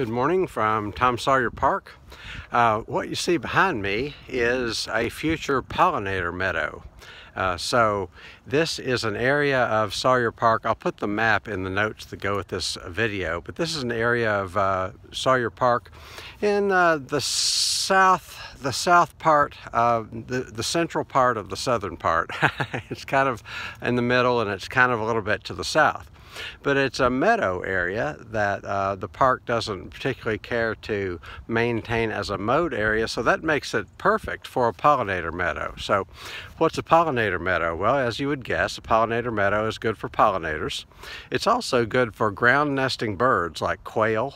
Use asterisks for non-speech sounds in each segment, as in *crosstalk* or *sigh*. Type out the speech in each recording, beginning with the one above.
Good morning from Tom Sawyer Park. Uh, what you see behind me is a future pollinator meadow. Uh, so this is an area of Sawyer Park. I'll put the map in the notes that go with this video, but this is an area of uh, Sawyer Park in uh, the south, the south part, the, the central part of the southern part. *laughs* it's kind of in the middle and it's kind of a little bit to the south. But it's a meadow area that uh, the park doesn't particularly care to maintain as a mowed area, so that makes it perfect for a pollinator meadow. So what's a pollinator meadow? Well, as you would guess, a pollinator meadow is good for pollinators. It's also good for ground nesting birds like quail,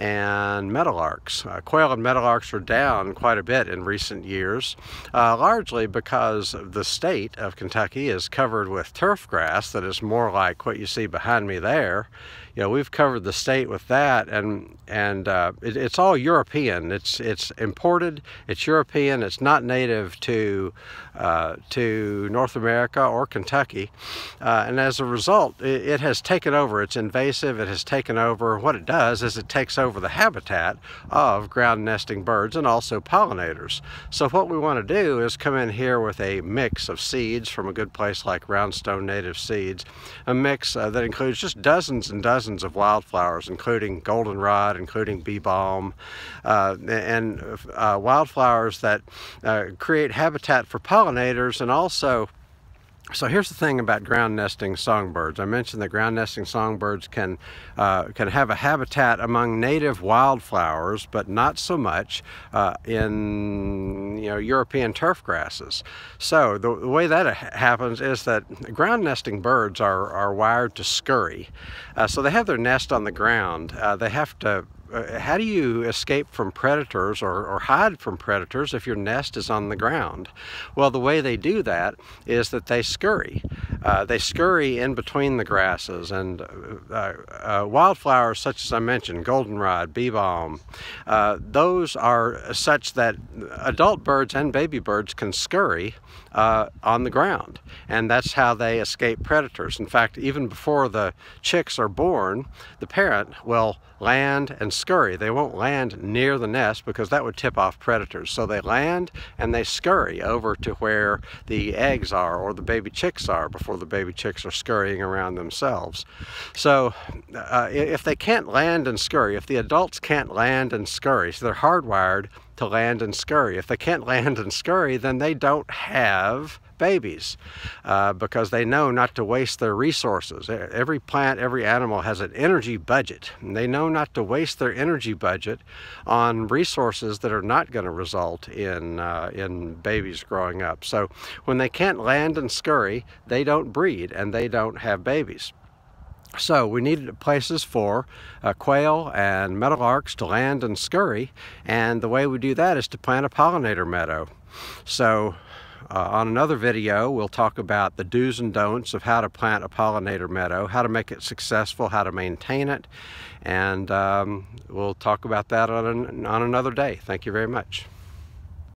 and meadowlarks. Uh, quail and meadowlarks are down quite a bit in recent years, uh, largely because the state of Kentucky is covered with turf grass that is more like what you see behind me there you know, we've covered the state with that, and and uh, it, it's all European. It's it's imported. It's European. It's not native to uh, to North America or Kentucky, uh, and as a result, it, it, has taken over. It's invasive. It has taken over. What it does is it takes over the habitat of ground nesting birds and also pollinators. So what we want to do is come in here with a mix of seeds from a good place like Roundstone Native Seeds, a mix uh, that includes just dozens and dozens dozens of wildflowers, including goldenrod, including bee balm, uh, and uh, wildflowers that uh, create habitat for pollinators and also so here's the thing about ground nesting songbirds. I mentioned that ground nesting songbirds can uh, can have a habitat among native wildflowers, but not so much uh, in you know European turf grasses. So the, the, way that happens is that ground nesting birds are are wired to scurry. Uh, so they have their nest on the ground. Uh, they have to uh, how do you escape from predators or, or, hide from predators if your nest is on the ground? Well, the way they do that is that they scurry. Uh, they scurry in between the grasses and uh, uh wildflowers such as I mentioned, goldenrod, bee balm, uh, those are such that adult birds and baby birds can scurry uh, on the ground and that's how they escape predators. In fact, even before the chicks are born, the parent will land and scurry. They won't land near the nest because that would tip off predators. So they land and they scurry over to where the eggs are or the baby chicks are before the baby chicks are scurrying around themselves. So uh, if they can't land and scurry, if the adults can't land and scurry, so they're hardwired to land and scurry. If they can't land and scurry, then they don't have babies uh, because they know not to waste their resources. Every plant, every animal has an energy budget. And they know not to waste their energy budget on resources that are not going to result in, uh, in babies growing up. So when they can't land and scurry, they don't breed and they don't have babies. So we needed places for uh, quail and meadowlarks to land and scurry, and the way we do that is to plant a pollinator meadow. So uh, on another video, we'll talk about the do's and don'ts of how to plant a pollinator meadow, how to make it successful, how to maintain it, and um, we'll talk about that on, an, on another day. Thank you very much.